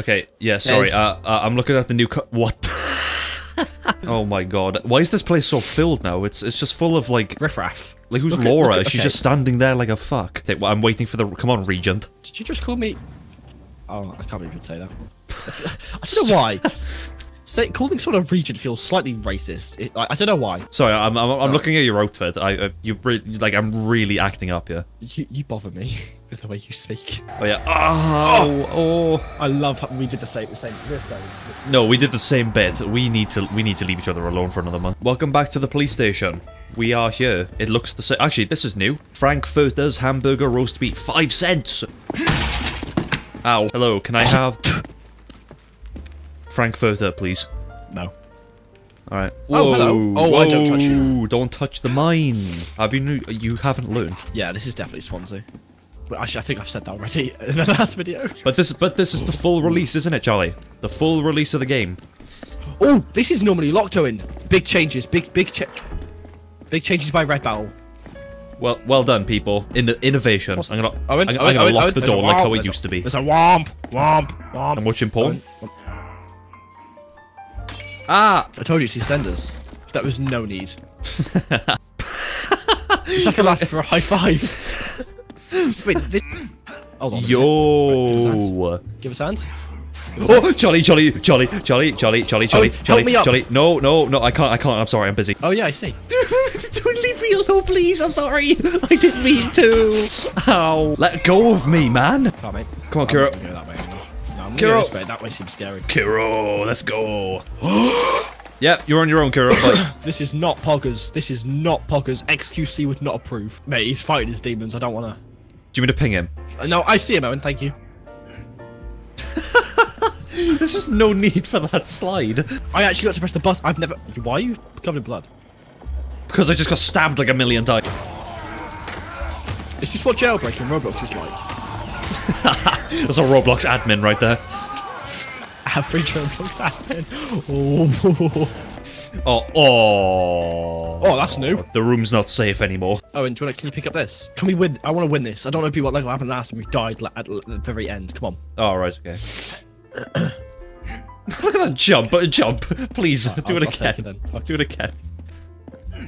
Okay, yeah, sorry. Yes. Uh, uh, I'm looking at the new co- What? oh my god. Why is this place so filled now? It's it's just full of like... Riffraff. Like, who's Look Laura? at- She's okay. just standing there like a fuck. Okay, well, I'm waiting for the... Come on, Regent. Did you just call me? Oh, I can't believe you'd say that. I don't know why. Say, calling sort of regent feels slightly racist. It, I, I don't know why. Sorry, I'm, I'm, I'm looking at your outfit. I, uh, you re- like, I'm really acting up here. You, you bother me with the way you speak. Oh yeah. Oh, oh. I love how we did the same. The same. The same. The same. No, we did the same bit. We need to, we need to leave each other alone for another month. Welcome back to the police station. We are here. It looks the same. Actually, this is new. Frankfurter's hamburger roast beef, five cents. Ow. Hello. Can I have Frankfurter, please? No. All right. Oh, hello. Oh, I don't touch you. Don't touch the mine. Have you? You haven't learned. Yeah, this is definitely Swansea. But actually, I think I've said that already in the last video. But this, but this is the full release, isn't it, Charlie? The full release of the game. Oh, this is normally locked in. Big changes. Big, big, cha big changes by Red Barrel. Well, well done, people. In the innovation. I'm gonna, Owen, I'm, I'm gonna Owen, lock Owen, the door like womp, how it a- used to be. There's a womp, womp, womp. I'm watching porn. Owen, Ah! I told you it's EastEnders. That was no need. it's like a last for a high five. Wait, this. Hold on. Yo! Give us hands. Oh, Charlie, Charlie, Charlie, Charlie, Charlie, Charlie, help Charlie, me No, no, no, I can't, I can't. I'm sorry, I'm busy. Oh yeah, I see. Don't leave me alone, please. I'm sorry. I didn't mean to. Ow. Let go of me, man. Come on, mate. Come on, I'm Kurro. gonna that way anymore. No, I'm gonna Kurro. go this way. That way seems scary. Kurro, let's go. yep, you're on your own, Kurro. This is not Poggers. This is not Poggers. XQC would not approve. Mate, he's fighting his demons. I don't wanna. do you mean to ping him? Uh, No, I see him, Owen. Thank you. There's just no need for that slide. I actually got to press the button. I've never. Why are you covered in blood? Because I just got stabbed like a million times. Is this what jailbreaking Roblox is like? That's a Roblox admin right there. Average Roblox admin. Oh. Oh, oh. Oh, that's new. The room's not safe anymore. Oh, Owen, do you wanna, can you pick up this? Can we win? I want to win this. I don't know what like what happened last time. We died like, at the very end. Come on. Oh, right, okay. Look at that jump, jump. Please, do I'll- it again. it Do it again.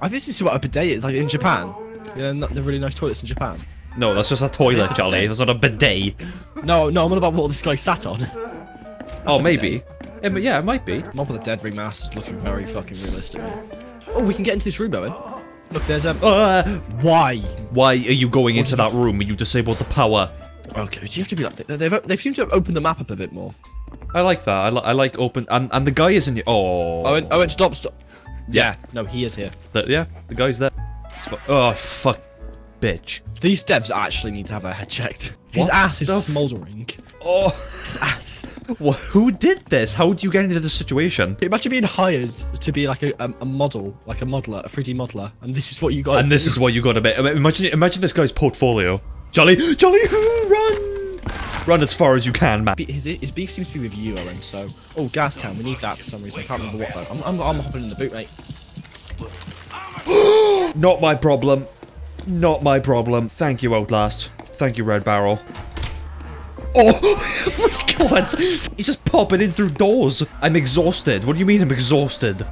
I think this is what a bidet is like in Japan. Yeah, not the really nice toilets in Japan. No, that's just a toilet, Charlie. That's not a bidet. No, no, I'm on about what this guy sat on. oh, maybe. Yeah, but yeah, it might be. Mob with a dead mask looking very fucking realistic. Oh, we can get into this room, Owen. Look, there's um. Uh, Why? why are you going into that room when you disabled the power? Okay, do you have to be like they- they've they've seemed to have opened the map up a bit more. I like that. I, li I like open. And, and the guy is in. Oh. Owen, Owen, stop, stop. Yeah, no, he is here. The- yeah, the guy's there. Oh, fuck. Bitch. These devs actually need to have their head checked. His What ass is smouldering. Oh. His ass is. Wha- Who did this? How do you get into this situation? Imagine being hired to be like a, um, a model, like a modeler, a 3D modeler, and this is what you got. And this is what you got a bit. Imagine, imagine this guy's portfolio. Jolly, Jolly, run! Run as far as you can, man. His, his beef seems to be with you, Owen. So, oh, gas can. We need that for some reason. I can't remember what though. I'm, I'm, I'm hopping in the boot, mate. Not my problem. Not my problem. Thank you, Outlast. Thank you, Red Barrel. Oh, my god! He's just popping in through doors. I'm exhausted. What do you mean I'm exhausted?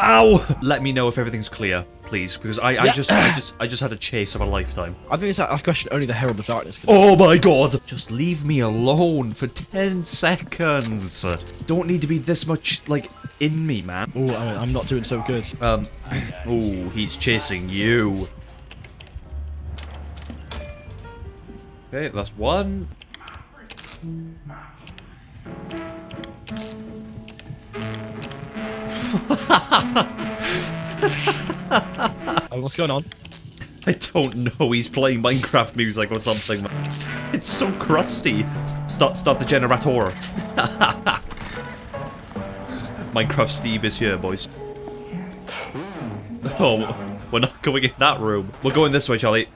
Ow! Let me know if everything's clear, please, because I, I Yeah. just, I just, I just had a chase of a lifetime. I think it's a, a question only the Herald of Darkness. Can Oh my god! Just leave me alone for 10 seconds. Don't need to be this much, like, in me, man. Oh, I'm not doing so good. Um, oh, he's chasing you. Okay, that's one. Oh, what's going on? I don't know, he's playing Minecraft music or something. It's so crusty. Start, start the generator. Minecraft Steve is here, boys. Oh, we're not going in that room. We're going this way, Charlie.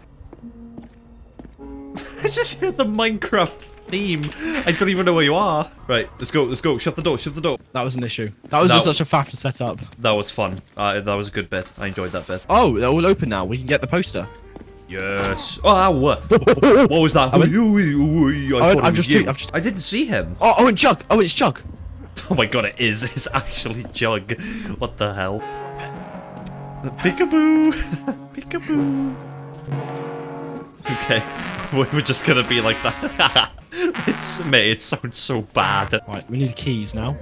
I just hear the Minecraft theme. I don't even know where you are. Right, let's go, let's go. Shut the door, shut the door. That was an issue. That was No. just such a faff to set up. That was fun. Uh, that was a good bit. I enjoyed that bit. Oh, they're all open now. We can get the poster. Yes. Oh, what? what was that? I it I've just you. I've just- I didn't see him. Oh, oh, and Jug. Oh, it's Jug. Oh my god, it is. It's actually Jug. What the hell? Peekaboo! Peekaboo! Okay, we're just gonna be like that. it's mate, it sounds so bad. Right, we need keys now.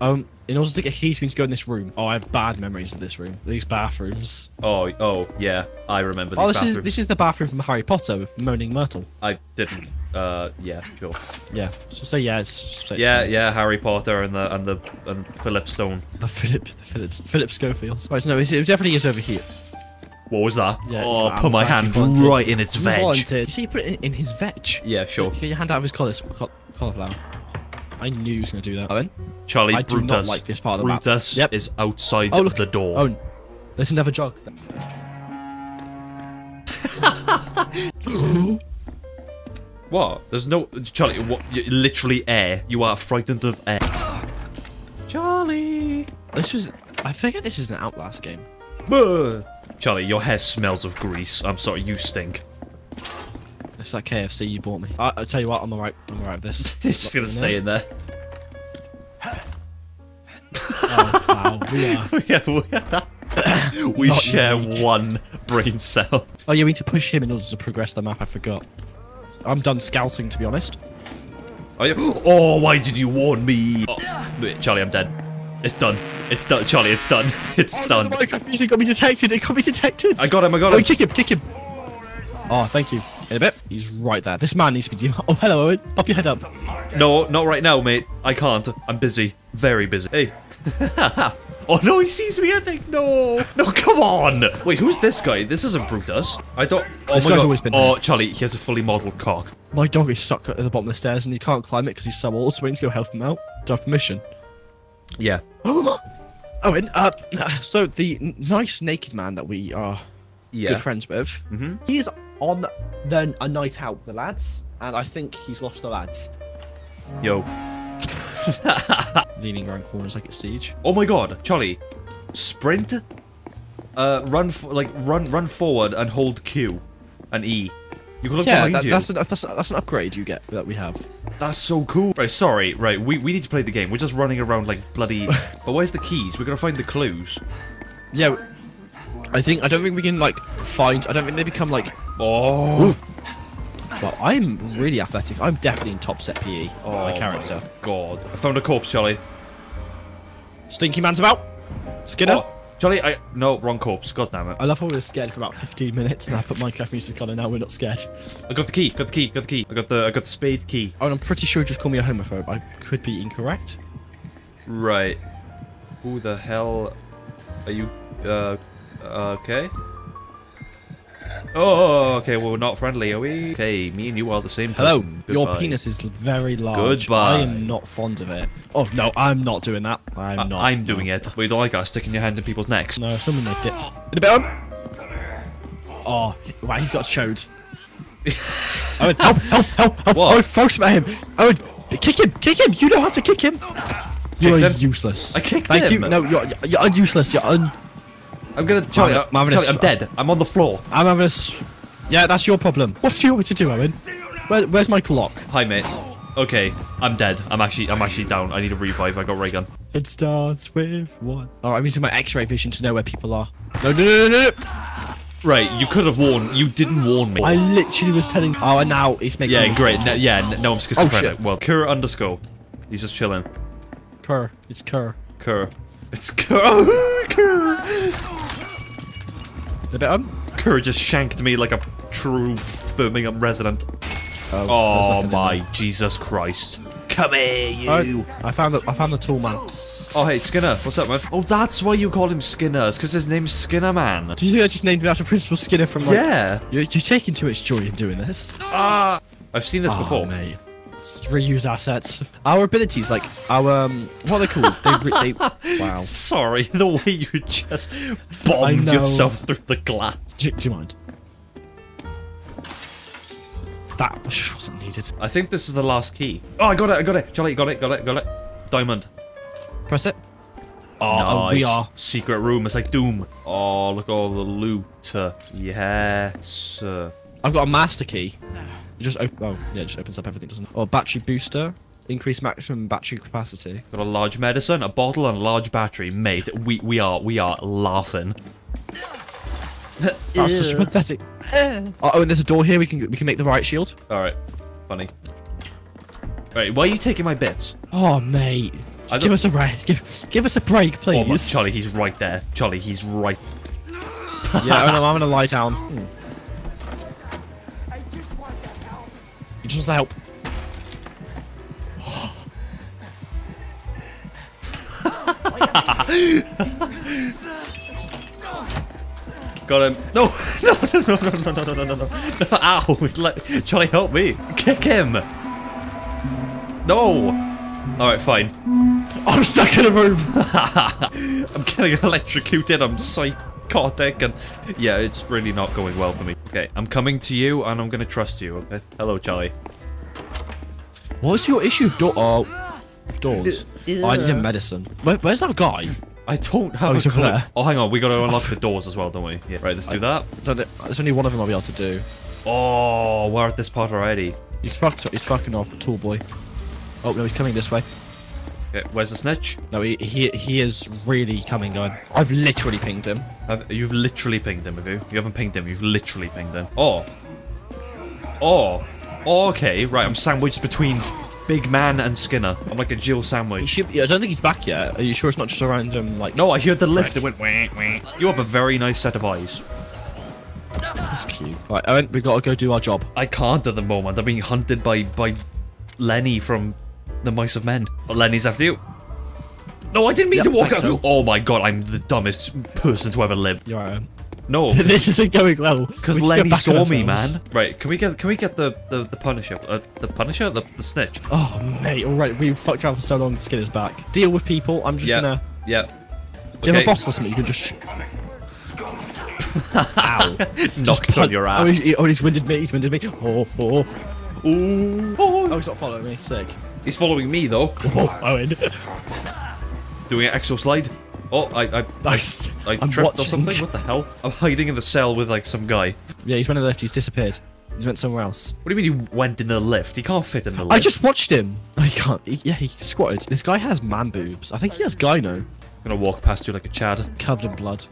Um, in order to get keys, we need to go in this room. Oh, I have bad memories of this room. These bathrooms. Oh, oh, yeah, I remember these Oh, this bathrooms. is this is the bathroom from Harry Potter with Moaning Myrtle. I didn't. Uh, yeah, sure. Yeah. So say yeah. It's, just say Yeah, yeah, Harry Potter and the and the and Philip Stone. The Philip, the Philip, Philip Schofield. Right, no, it's, it definitely is over here. What was that? Yeah, oh, um, put my hand volunteers. right in its You veg. volunteered. You see, you put it in, in his veg. Yeah, sure. Get your hand out of his collar, col- cauliflower. I knew he was going to do that. Owen? Charlie I do not like this part of the map. Brutus Yep. is outside Oh, look. the door. Owen, there's another jug. What? There's no Charlie. What? you literally air. You are frightened of air. Charlie. This was. I figure this is an Outlast game. Buh. Charlie, your hair smells of grease. I'm sorry, you stink. It's like KFC you bought me. I, I'll tell you what, I'm alright. I'm alright with this. It's just gonna stay in there. Oh, wow. We are. we, we share unique. one brain cell. Oh, yeah, we need to push him in order to progress the map. I forgot. I'm done scouting, to be honest. Oh, oh, why did you warn me? Oh, wait, Charlie, I'm dead. It's done. It's done. Charlie, it's done. It's Oh, done. No, the music got me detected. It got me detected. I got him. I got Oh, him. kick him, kick him. Oh, thank you. In a bit, he's right there. This man needs to be de- Oh, hello, Owen. Pop your head up. No, not right now, mate. I can't. I'm busy. Very busy. Hey. oh no, he sees me, I think. No. No, come on. Wait, who's this guy? This isn't Brutus. I don't. Oh This my guy's god. always been oh, here. Charlie, he has a fully modelled cock. My dog is stuck at the bottom of the stairs and he can't climb it because he's so old, so we need to go help him out. Do I have permission? Yeah. Owen, uh, so the n- nice naked man that we are Yeah. good friends with, mm-hmm. he's on then a night out with the lads, and I think he's lost the lads. Yo. Leaning around corners like it's siege. Oh my god, Charlie. Sprint. Uh, run like run run forward and hold Q, and E. You can look Yeah, behind that, you. that's, an, that's that's an upgrade you get that we have. That's so cool. Right, sorry. Right, we, we need to play the game. We're just running around like bloody. but where's the keys? We're gonna find the clues. Yeah, I think I don't think we can like find. I don't think they become like. Oh. Well, I'm really athletic. I'm definitely in top set PE. Oh my my character. God. I found a corpse, Charlie. Stinky man's about. Skinner. Oh, Charlie, I no wrong corpse. God damn it. I love how we were scared for about 15 minutes, and I put Minecraft music on, and now we're not scared. I got the key. Got the key. Got the key. I got the I got the spade key. Oh, and I'm pretty sure you just call me a homophobe. I could be incorrect. Right. Who the hell are you? Uh. Okay. Oh, okay. Well, we're not friendly, are we? Okay, me and you are the same Hello, person. your Goodbye. penis is very large. Goodbye. I am not fond of it. Oh no, I'm not doing that. I'm I- not. I'm doing it. But you don't like us sticking your hand in people's necks. No, someone like it. In a bit. Owen. Oh, wow, he's got chode. Owen, help, help, help, help! What? Owen, force him at him. Owen, kick him, kick him. You know how to kick him. You Kicked are him? useless. I kicked Thank him. you. No, you're you're useless. You're un. I'm gonna Charlie. I'm- I'm, I'm gonna Charlie, I'm dead. I'm on the floor. I'm having a. S- yeah, that's your problem. What do you want me to do, Owen? Where, where's my clock? Hi, mate. Okay, I'm dead. I'm actually I'm actually down. I need a revive. I got ray gun. It starts with one. All right, I'm using my X-ray vision to know where people are. No, no, no, no, no. Right, you could have warned. You didn't warn me. I literally was telling. Oh, and now he's making. yeah, me great. sick. No, yeah, n- no, I'm schizophrenic. Oh, shit. well, Kerr underscore. He's just chilling. Kerr. It's Kerr. Kerr. It's Kerr. Kerr. A bit um. Kerr just shanked me like a true Birmingham resident. Oh, Oh my Jesus Christ! Come here, you. I, I found the I found the tool man. Oh hey, Skinner. What's up, man? Oh, that's why you call him Skinner. It's because his name's Skinner, man. Do you think I just named him after Principal Skinner from like? Yeah. You're, you're taking too much joy in doing this. Ah. I've seen this Oh, before. mate. Reuse assets. Our abilities, like our um, what are they called? they, re- they wow. Sorry, the way you just bombed yourself through the glass. Do, do you mind? That just wasn't needed. I think this is the last key. Oh, I got it, I got it. Charlie, got it, got it, got it. Diamond. Press it. Oh, we are. Secret room. It's like Doom. Oh, look at all the loot. Yes. uh, I've got a master key. It just op- oh yeah, it just opens up everything, doesn't it? Or battery booster, increase maximum battery capacity. Got a large medicine, a bottle, and a large battery. Mate, we we are we are laughing. That's such pathetic. Oh, oh, and there's a door here. We can we can make the right shield. All right, funny. All right, why are you taking my bits? Oh mate, give us a break. Give give us a break, Oh please. Charlie, he's right there. Charlie, he's right. yeah, oh no, I'm gonna lie down. Hmm. He just wants to help. Got him. No, no, no, no, no, no, no, no, no, no, no. Ow! Let, Charlie, help me. Kick him. No. All right, fine. I'm stuck in a room. I'm getting electrocuted. I'm psychotic, and yeah, it's really not going well for me. Okay, I'm coming to you, and I'm gonna trust you. Okay. Hello, Charlie. What's your issue with door? Oh, uh, with doors. Oh, I need a uh, medicine. Where, where's that guy? I don't have Oh, a clue. there. Oh, hang on. We gotta unlock the oh. doors as well, don't we? Yeah. Right. Let's do that. Don't know- There's only one of them I'll be able to do. Oh, we're at this part already. He's fucked. He's fucking off, tall boy. Oh no, he's coming this way. Okay, where's the snitch? No, he he, he is really coming. Going. I've literally pinged him. Have, you've literally pinged him, have you? You haven't pinged him, you've literally pinged him. Oh. Oh. oh okay, right, I'm sandwiched between Big Man and Skinner. I'm like a Jill He sandwich. should. I don't think he's back yet. Are you sure it's not just a random like? No, I heard the lift, it went wah, wah. You have a very nice set of eyes. That's cute. Right, Owen, we gotta go do our job. I can't at the moment, I'm being hunted by, by Lenny from The Mice of Men. Oh, Lenny's after you. No, I didn't mean Yep, to walk out. Owen. Oh my god, I'm the dumbest person to ever live. You're right. No, this isn't going well. Because We Lenny saw me, man. Right, can we get can we get the the, the Punisher, uh, the Punisher, the, the snitch? Oh mate, alright, we've fucked around for so long. The skin is back. Deal with people. I'm just Yeah, gonna. yeah. Do you have a bottle or something? You can just. Ow! Knocked Just on your Oh ass. he's, oh, he's winded me. He's winded me. Oh, oh. Ooh. Oh, Oh, he's not following me. Sick. He's following me though, Oh, Owen. doing an exo slide. Oh, I I, Nice. I I'm tripped or something. What the hell? I'm hiding in the cell with like some guy. Yeah, he's went in the lift. He's disappeared. He's went somewhere else. What do you mean he went in the lift? He can't fit in the lift. I just watched him. I can't. He, yeah, he squatted. This guy has man boobs. I think he has gyno. gonna walk past you like a Chad. covered in blood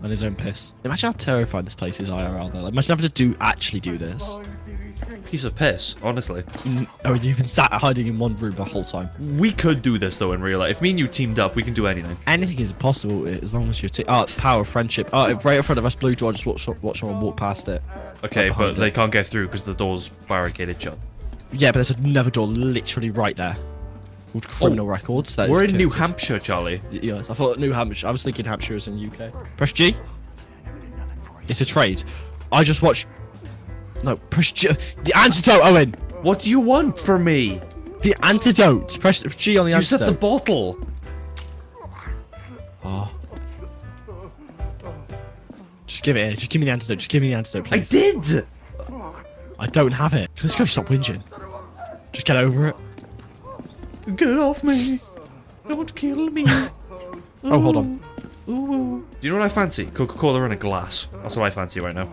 and his own piss. Imagine how terrified this place is IRL though. Like, imagine having to do actually do this. Piece of piss, honestly. Oh, you've been sat hiding in one room the whole time. We could do this though in real life. If me and you teamed up, we can do anything. Anything is possible eh, as long as you're. T- oh, power of friendship. Oh, right in front of us, blue door. Just watch, watch someone walk past it. Okay, Right but behind they can't get through because the door's barricaded shut. Yeah, but there's another door literally right there. Called criminal oh, records. That Oh, We're in New. Hampshire, Charlie. Y- Yes, I thought New Hampshire. I was thinking Hampshire is in UK. Press G. It's a trade. I just watched. No, press G. The antidote, Owen. What do you want from me? The antidote. Press G on the You antidote. said the bottle. Oh. Just give it here. Just give me the antidote. Just give me the antidote, please. I did. I don't have it. Let's go. Stop whinging. Just get over it. Get off me. Don't kill me. Oh, hold on. Ooh. Do you know what I fancy? Coca-Cola in a glass. That's what I fancy right now.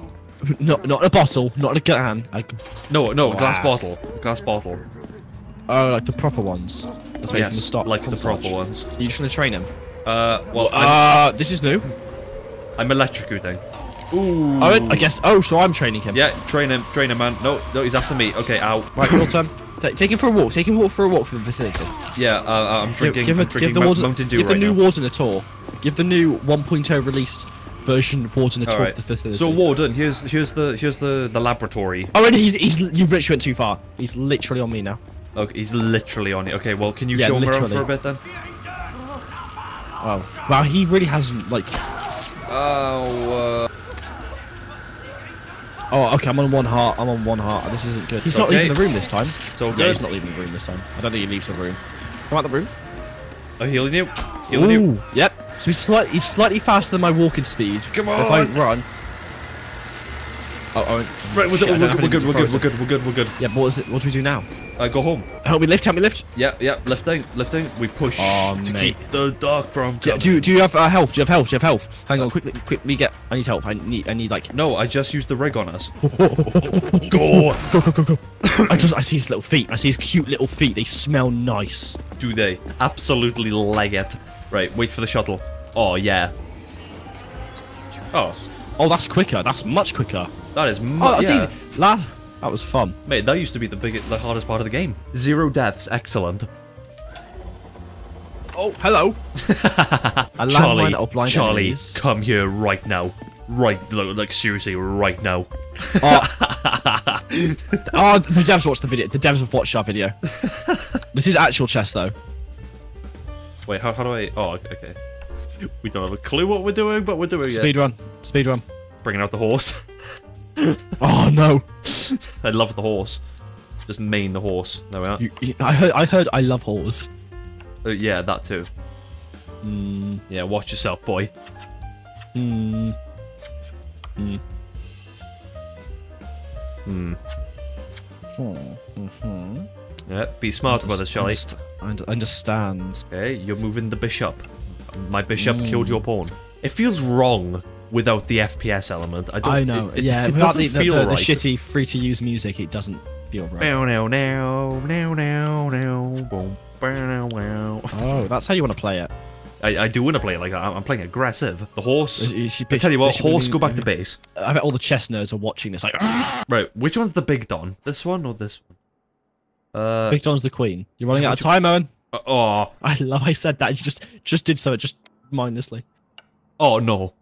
Not, not a bottle. Not a can. Like, No, no, glass Glass. bottle. Glass bottle. oh, like the proper ones. That's made from the Yes, stock. like the proper ones. Are you just gonna train him? Uh, well, I'm, Uh, this is new. I'm electrocuting. Ooh. Oh, I guess. Oh, so I'm training him. Yeah, train him, train him, man. No, no, he's after me. Okay, out. Right, your turn. Ta- take him for a walk. Take him walk for a walk through the vicinity. Yeah, uh, I'm drinking, give, I'm him- drinking give the Mountain give the right new now. warden a tour. Give the new 1.0 released version warden a tour Alright. of the facility. So Warden, here's here's the here's the the laboratory. Oh, and he's he's you've literally went too far. He's literally on me now. Okay, he's literally on it. Okay, well, can you Yeah, show him around for a bit then? Wow. Wow, he really hasn't like. Oh. Uh- oh, okay. I'm on one heart. I'm on one heart. This isn't good. He's not leaving the room this time. It's all Yeah, he's not leaving the room this time. I don't think he leaves the room. Come out the room. I'm healing you. Healing you. Yep. So he's slightly he's slightly faster than my walking speed. Come on! If I run. Oh, oh Right, we're, shit, we're, we're good. We're good. We're good. We're good. We're good. Yeah, but what is it? What do we do now? Uh, go home. Help me lift, help me lift. Yeah, yeah, lifting, lifting. We push Oh, to mate. keep the dark from Do, do, do you have uh, health? Do you have health? Do you have health? Hang on, quickly, quickly get. I need help. I need, I need like. No, I just used the rig on us. Go, go, go, go, go. I just, I see his little feet. I see his cute little feet. They smell nice. Do they? Absolutely like it. Right, wait for the shuttle. Oh, yeah. Oh, Oh, that's quicker. That's much quicker. that is Oh, that's yeah. easy. La, that was fun. Mate, that used to be the biggest, the hardest part of the game. Zero deaths, excellent. Oh, hello. Charlie, Charlie, enemies. come here right now. Right, like, like seriously, right now. Oh. oh, the devs watched the video. The devs have watched our video. this is actual chess, though. Wait, how, how do I? Oh, okay. We don't have a clue what we're doing, but we're doing it. Speed run. Speed run. Bringing out the horse. Oh no. I love the horse. Just main the horse. There we are. You, you- I heard. I heard. I love whores. Uh, yeah, that too. Hmm. Yeah, watch yourself, boy. Hmm. Yeah, be smart about this, Charlie. I und- understand. Okay, you're moving the bishop. My bishop killed Hmm. your pawn. It feels wrong without the FPS element. I don't. I know. It, it, yeah, it without doesn't the, the, feel the, the right. shitty free-to-use music, it doesn't feel right. Now, now, now, now, now, now, boom, bow, now. Oh, that's how you want to play it. I, I do want to play it like that. I'm playing aggressive. The horse. You should- I tell you what, they should be horse, go back to base. I bet all the chess nerds are watching this. Like, Right, which one's the big don? This one or this one? Uh, Big John's the queen. You're running out of time, Owen. oh, I love. I said that. You just just did so. Just mindlessly. oh no.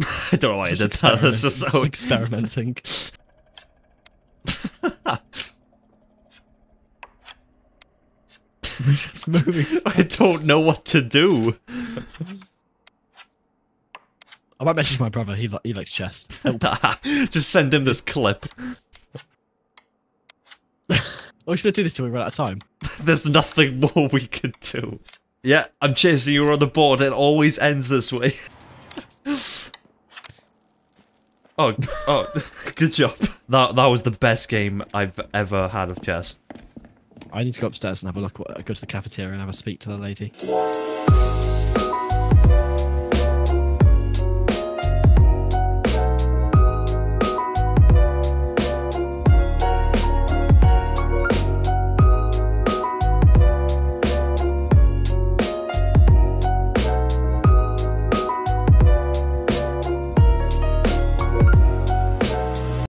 I don't know why I did that. That's just so. experimenting. I don't know what to do. I might message my brother. He he likes chess. Just send him this clip. Oh, we should do this till we run out of time. There's nothing more we can do. Yeah, I'm chasing you on the board. It always ends this way. oh, oh, good job. That that was the best game I've ever had of chess. I need to go upstairs and have a look. Go to the cafeteria and have a speak to the lady.